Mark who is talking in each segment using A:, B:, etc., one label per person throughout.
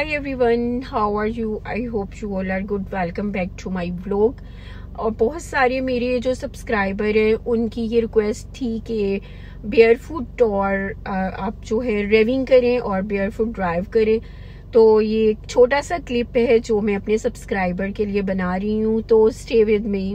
A: hi, everyone. How are you? I hope you all are good. Welcome back to my vlog. और बहुत सारे मेरे जो subscriber हैं, उनकी ये रिक्वेस्ट थी कि बेयर फुट और आप जो है रेविंग करें और बेयर फुट ड्राइव करें। तो ये एक छोटा सा क्लिप है जो मैं अपने सब्सक्राइबर के लिए बना रही हूँ। तो stay with me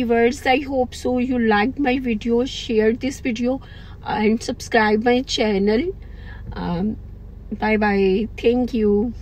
A: viewers i hope so you liked my video share this video and subscribe my channel. Um, bye bye thank you